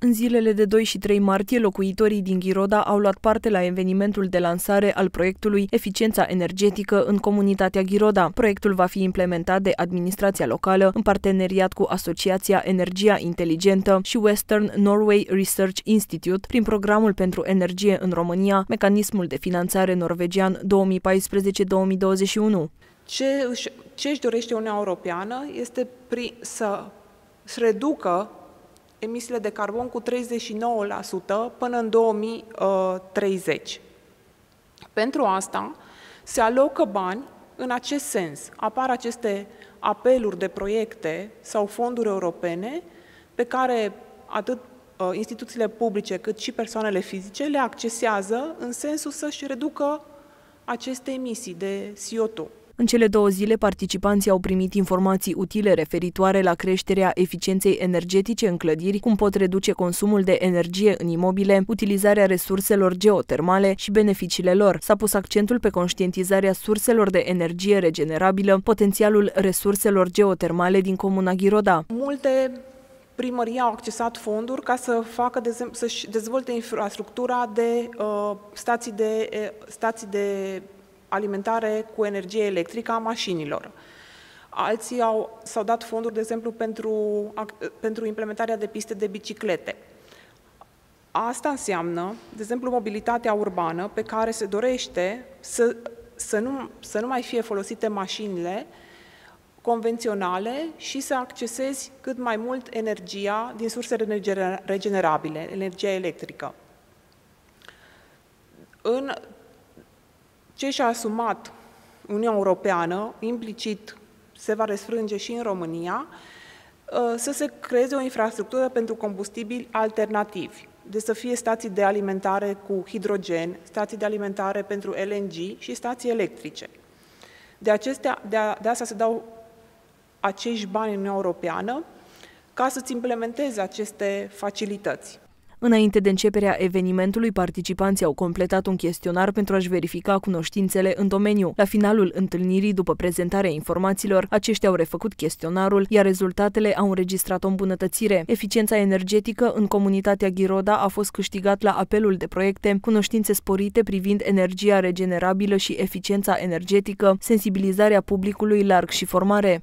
În zilele de 2 și 3 martie, locuitorii din Ghiroda au luat parte la evenimentul de lansare al proiectului Eficiența energetică în comunitatea Ghiroda. Proiectul va fi implementat de administrația locală în parteneriat cu Asociația Energia Inteligentă și Western Norway Research Institute prin programul pentru energie în România, mecanismul de finanțare norvegian 2014-2021. Ce își, ce își dorește Uniunea Europeană este pri, să reducă emisiile de carbon cu 39% până în 2030. Pentru asta se alocă bani în acest sens. Apar aceste apeluri de proiecte sau fonduri europene pe care atât uh, instituțiile publice cât și persoanele fizice le accesează în sensul să-și reducă aceste emisii de CO2. În cele două zile, participanții au primit informații utile referitoare la creșterea eficienței energetice în clădiri, cum pot reduce consumul de energie în imobile, utilizarea resurselor geotermale și beneficiile lor. S-a pus accentul pe conștientizarea surselor de energie regenerabilă, potențialul resurselor geotermale din comuna Ghiroda. Multe primării au accesat fonduri ca să facă să-și dezvolte infrastructura de uh, stații de, uh, stații de alimentare cu energie electrică a mașinilor. Alții au, s-au dat fonduri, de exemplu, pentru, pentru implementarea de piste de biciclete. Asta înseamnă, de exemplu, mobilitatea urbană pe care se dorește să, să, nu, să nu mai fie folosite mașinile convenționale și să accesezi cât mai mult energia din surse regenerabile, energia electrică. În ce și-a asumat Uniunea Europeană, implicit se va răsfrânge și în România, ă, să se creeze o infrastructură pentru combustibili alternativi, de să fie stații de alimentare cu hidrogen, stații de alimentare pentru LNG și stații electrice. De, acestea, de, a, de asta se dau acești bani în Uniunea Europeană ca să-ți implementeze aceste facilități. Înainte de începerea evenimentului, participanții au completat un chestionar pentru a-și verifica cunoștințele în domeniu. La finalul întâlnirii, după prezentarea informațiilor, aceștia au refăcut chestionarul, iar rezultatele au înregistrat o îmbunătățire. Eficiența energetică în comunitatea Ghiroda a fost câștigat la apelul de proiecte, cunoștințe sporite privind energia regenerabilă și eficiența energetică, sensibilizarea publicului larg și formare.